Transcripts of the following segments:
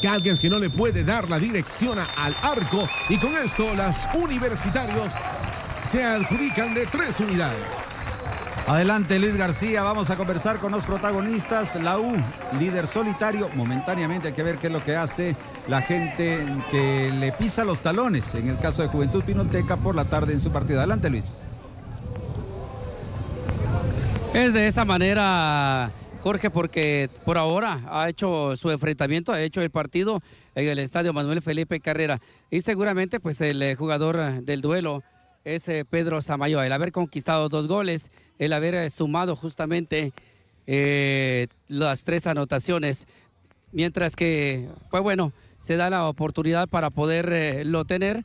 Calgues que no le puede dar la dirección al arco y con esto las universitarios se adjudican de tres unidades. Adelante Luis García, vamos a conversar con los protagonistas. La U, líder solitario, momentáneamente hay que ver qué es lo que hace la gente que le pisa los talones, en el caso de Juventud Pinolteca por la tarde en su partido. Adelante Luis. Es de esa manera, Jorge, porque por ahora ha hecho su enfrentamiento, ha hecho el partido en el estadio Manuel Felipe Carrera. Y seguramente, pues el eh, jugador eh, del duelo es eh, Pedro Samayo. El haber conquistado dos goles, el haber sumado justamente las tres anotaciones, mientras que, pues bueno, se da la oportunidad para poderlo tener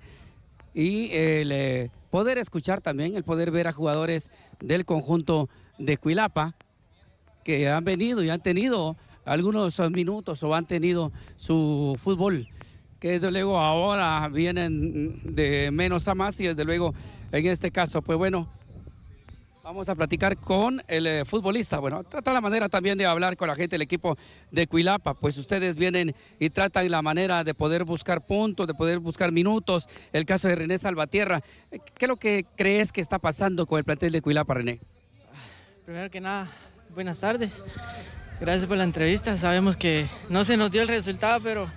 y el poder escuchar también, el poder ver a jugadores del conjunto de Cuilapa que han venido y han tenido algunos minutos o han tenido su fútbol, que desde luego ahora vienen de menos a más y desde luego en este caso, pues bueno, vamos a platicar con el eh, futbolista. Bueno, trata la manera también de hablar con la gente del equipo de Cuilapa, pues ustedes vienen y tratan la manera de poder buscar puntos, de poder buscar minutos. El caso de René Salvatierra, ¿qué es lo que crees que está pasando con el plantel de Cuilapa, René? Primero que nada, buenas tardes. Gracias por la entrevista. Sabemos que no se nos dio el resultado, pero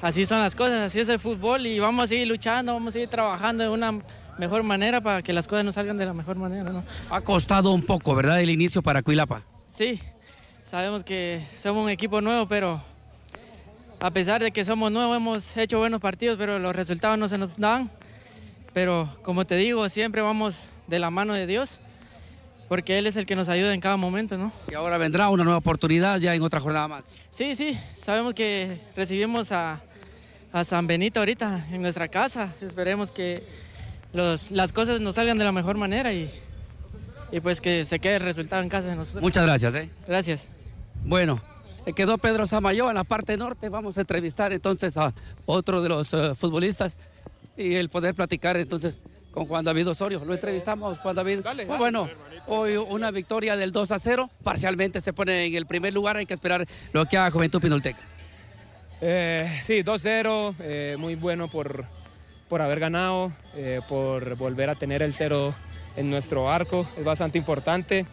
así son las cosas, así es el fútbol y vamos a seguir luchando, vamos a seguir trabajando de una mejor manera para que las cosas nos salgan de la mejor manera. ¿no? Ha costado un poco, ¿verdad? El inicio para Cuilapa. Sí, sabemos que somos un equipo nuevo, pero a pesar de que somos nuevos hemos hecho buenos partidos, pero los resultados no se nos dan. Pero como te digo, siempre vamos de la mano de Dios porque Él es el que nos ayuda en cada momento, ¿no? Y ahora vendrá una nueva oportunidad ya en otra jornada más. Sí, sí, sabemos que recibimos a, San Benito ahorita en nuestra casa. Esperemos que las cosas nos salgan de la mejor manera y, y pues que se quede el resultado en casa de nosotros. Muchas gracias, ¿eh? Gracias. Bueno, se quedó Pedro Samayo en la parte norte. Vamos a entrevistar entonces a otro de los eh, futbolistas y el poder platicar entonces con Juan David Osorio. Lo entrevistamos, Juan David. Pues bueno, hoy una victoria del 2 a 0. Parcialmente se pone en el primer lugar. Hay que esperar lo que haga Juventud Pinolteca. Eh, sí, 2-0. Eh, muy bueno por, por haber ganado, eh, por volver a tener el 0 en nuestro arco. Es bastante importante.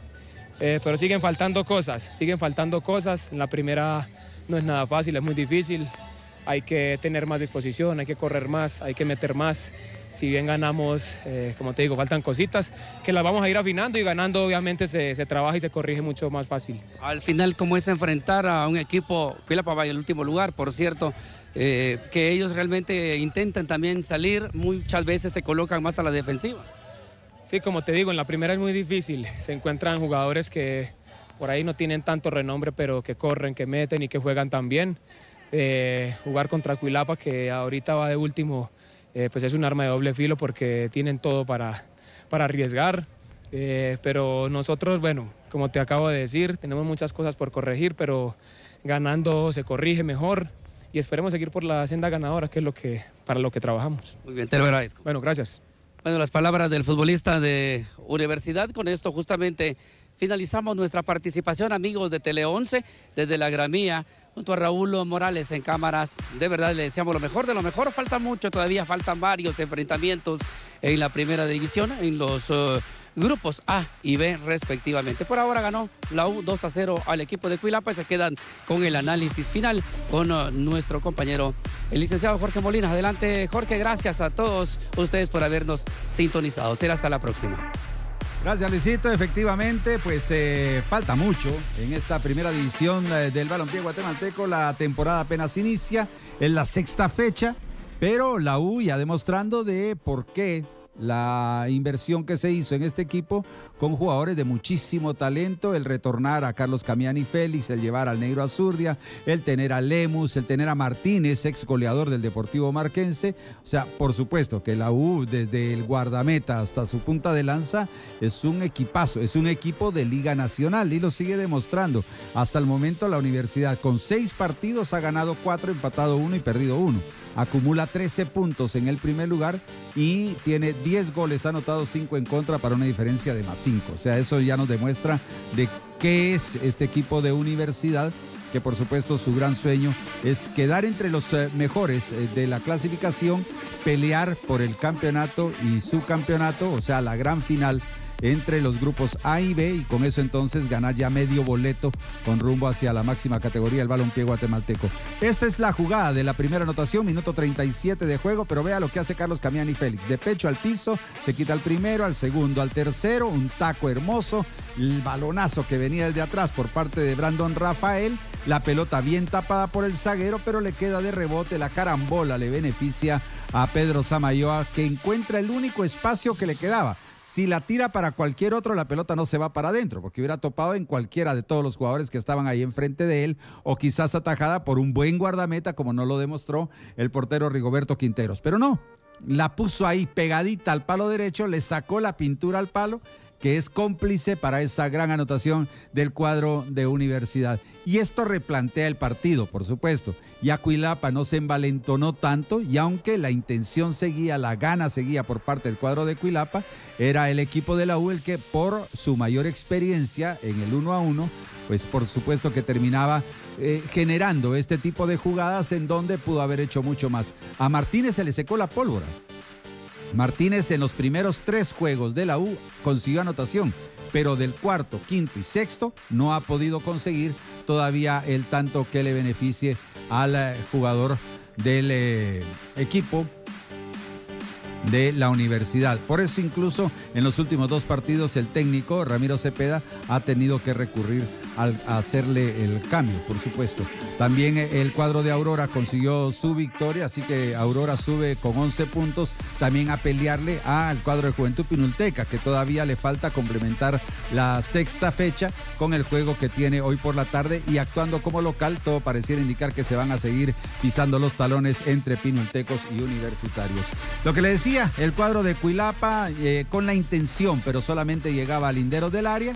pero siguen faltando cosas. Siguen faltando cosas. En la primera no es nada fácil, es muy difícil. Hay que tener más disposición, hay que correr más, hay que meter más si bien ganamos, eh, como te digo, faltan cositas que las vamos a ir afinando y ganando obviamente se, trabaja y se corrige mucho más fácil. Al final, ¿cómo es enfrentar a un equipo, Pilapa en el último lugar, por cierto, eh, que ellos realmente intentan también salir, muchas veces se colocan más a la defensiva? Sí, como te digo, en la primera es muy difícil, se encuentran jugadores que por ahí no tienen tanto renombre, pero que corren, que meten y que juegan tan bien. Eh, jugar contra Cuilapa, que ahorita va de último, eh, pues es un arma de doble filo porque tienen todo para, para arriesgar. Eh, pero nosotros, bueno, como te acabo de decir, tenemos muchas cosas por corregir, pero ganando se corrige mejor y esperemos seguir por la senda ganadora, que es lo que, para lo que trabajamos. Muy bien, te lo agradezco. Bueno, gracias. Bueno, las palabras del futbolista de Universidad, con esto justamente finalizamos nuestra participación, amigos de Tele 11, desde la Gramía junto a Raúl Morales en cámaras. De verdad le deseamos lo mejor de lo mejor. Falta mucho, todavía faltan varios enfrentamientos en la primera división, en los eh, grupos A y B respectivamente. Por ahora ganó la U 2 a 0 al equipo de Cuilapa y se quedan con el análisis final con eh, nuestro compañero, el licenciado Jorge Molina. Adelante, Jorge, gracias a todos ustedes por habernos sintonizado. Será hasta la próxima. Gracias, Luisito. Efectivamente, pues eh, falta mucho en esta primera división eh, del balompié guatemalteco. La temporada apenas inicia, es la sexta fecha, pero la U ya demostrando de por qué la inversión que se hizo en este equipo con jugadores de muchísimo talento, el retornar a Carlos Camiani Félix, el llevar al Negro Azurdia, el tener a Lemus, el tener a Martínez, ex goleador del Deportivo Marquense. O sea, por supuesto que la U, desde el guardameta hasta su punta de lanza, es un equipazo, es un equipo de Liga Nacional y lo sigue demostrando. Hasta el momento la universidad con seis partidos ha ganado cuatro, empatado uno y perdido uno acumula 13 puntos en el primer lugar y tiene 10 goles anotados, 5 en contra para una diferencia de más 5. O sea, eso ya nos demuestra de qué es este equipo de universidad que por supuesto su gran sueño es quedar entre los eh, mejores eh, de la clasificación, pelear por el campeonato y su campeonato, o sea, la gran final entre los grupos A y B y con eso entonces ganar ya medio boleto con rumbo hacia la máxima categoría del balompié guatemalteco. Esta es la jugada de la primera anotación, minuto 37 de juego, pero vea lo que hace Carlos Camiani Félix. De pecho al piso, se quita al primero, al segundo, al tercero, un taco hermoso, el balonazo que venía desde atrás por parte de Brandon Rafael, la pelota bien tapada por el zaguero, pero le queda de rebote, la carambola le beneficia a Pedro Samayoa que encuentra el único espacio que le quedaba si la tira para cualquier otro, la pelota no se va para adentro, porque hubiera topado en cualquiera de todos los jugadores que estaban ahí enfrente de él, o quizás atajada por un buen guardameta, como no lo demostró el portero Rigoberto Quinteros. Pero no, la puso ahí pegadita al palo derecho, le sacó la pintura al palo que es cómplice para esa gran anotación del cuadro de universidad. Y esto replantea el partido, por supuesto. Y Acuilapa no se envalentonó tanto y aunque la intención seguía, la gana seguía por parte del cuadro de Cuilapa, era el equipo de la U el que por su mayor experiencia en el uno a uno, pues por supuesto que terminaba eh, generando este tipo de jugadas en donde pudo haber hecho mucho más. A Martínez se le secó la pólvora. Martínez en los primeros tres juegos de la U consiguió anotación, pero del cuarto, quinto y sexto no ha podido conseguir todavía el tanto que le beneficie al eh, jugador del eh, equipo de la universidad. Por eso incluso en los últimos dos partidos el técnico Ramiro Cepeda ha tenido que recurrir al hacerle el cambio, por supuesto. También el cuadro de Aurora consiguió su victoria, así que Aurora sube con 11 puntos también a pelearle al cuadro de Juventud Pinulteca, que todavía le falta complementar la sexta fecha con el juego que tiene hoy por la tarde y actuando como local, todo pareciera indicar que se van a seguir pisando los talones entre pinultecos y universitarios. Lo que le decía, el cuadro de Cuilapa eh, con la intención, pero solamente llegaba al lindero del área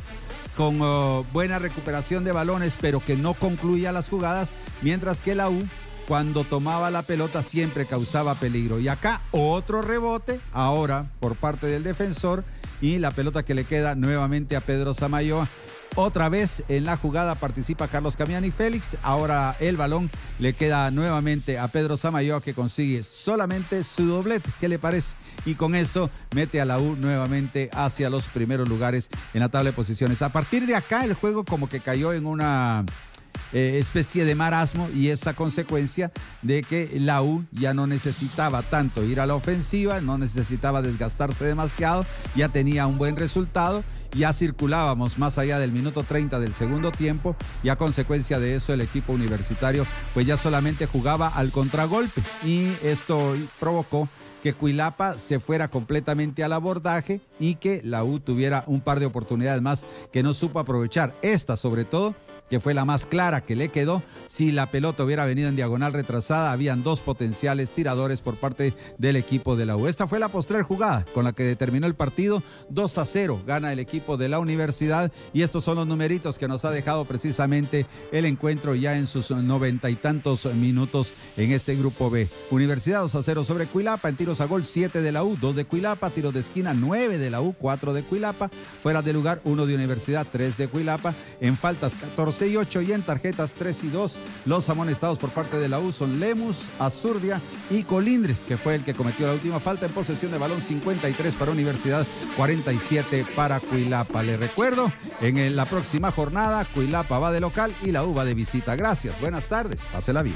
con oh, buena recuperación de balones, pero que no concluía las jugadas, mientras que la U, cuando tomaba la pelota, siempre causaba peligro. Y acá otro rebote, ahora por parte del defensor, y la pelota que le queda nuevamente a Pedro Samayoa. Otra vez en la jugada participa Carlos Camiani Félix. Ahora el balón le queda nuevamente a Pedro Samayoa que consigue solamente su doblete. ¿Qué le parece? Y con eso mete a la U nuevamente hacia los primeros lugares en la tabla de posiciones. A partir de acá el juego como que cayó en una eh, especie de marasmo y esa consecuencia de que la U ya no necesitaba tanto ir a la ofensiva, no necesitaba desgastarse demasiado, ya tenía un buen resultado ya circulábamos más allá del minuto 30 del segundo tiempo y a consecuencia de eso el equipo universitario pues ya solamente jugaba al contragolpe y esto provocó que Cuilapa se fuera completamente al abordaje y que la U tuviera un par de oportunidades más que no supo aprovechar. Esta sobre todo que fue la más clara que le quedó. Si la pelota hubiera venido en diagonal retrasada, habían dos potenciales tiradores por parte del equipo de la U. Esta fue la postrer jugada con la que determinó el partido. 2 a 0 gana el equipo de la universidad y estos son los numeritos que nos ha dejado precisamente el encuentro ya en sus noventa y tantos minutos en este grupo B. Universidad 2 a 0 sobre Cuilapa, en tiros a gol 7 de la U, 2 de Cuilapa, tiros de esquina 9 de la U, 4 de Cuilapa, fuera de lugar 1 de Universidad, 3 de Cuilapa, en faltas 14 y 8 y en tarjetas 3 y 2. Los amonestados por parte de la U son Lemus, Azurdia y Colindres, que fue el que cometió la última falta en posesión de balón 53 para Universidad, 47 para Cuilapa. Le recuerdo, en la próxima jornada Cuilapa va de local y la U va de visita. Gracias, buenas tardes, pásela bien.